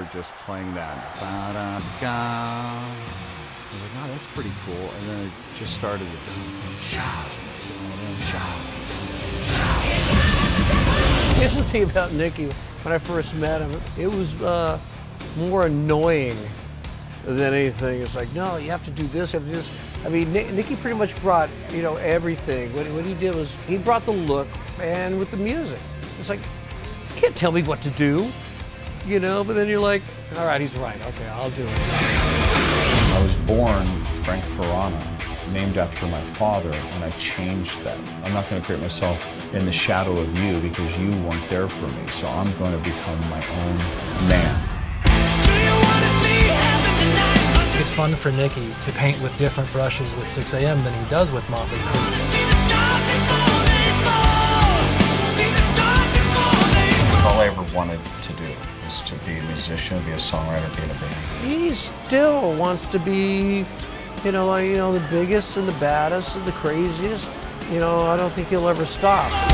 remember just playing that. Ba-da-ga. I was like, oh, that's pretty cool. And then it just started to shout. Here's the thing about Nikki. When I first met him, it was uh, more annoying than anything. It's like, no, you have to do this, have to do this. I mean, Nikki pretty much brought, you know, everything. What, what he did was he brought the look and with the music. It's like, you can't tell me what to do, you know, but then you're like, all right, he's right. Okay, I'll do it. I was born Frank Feranna, named after my father, and I changed that. I'm not going to create myself in the shadow of you because you weren't there for me, so I'm going to become my own man. It's fun for Nikki to paint with different brushes with Sixx:A.M. than he does with Mötley Crüe. All I ever wanted to do was to be a musician, be a songwriter, be in a band. He still wants to be, you know, you know, the biggest and the baddest and the craziest. You know, I don't think he'll ever stop.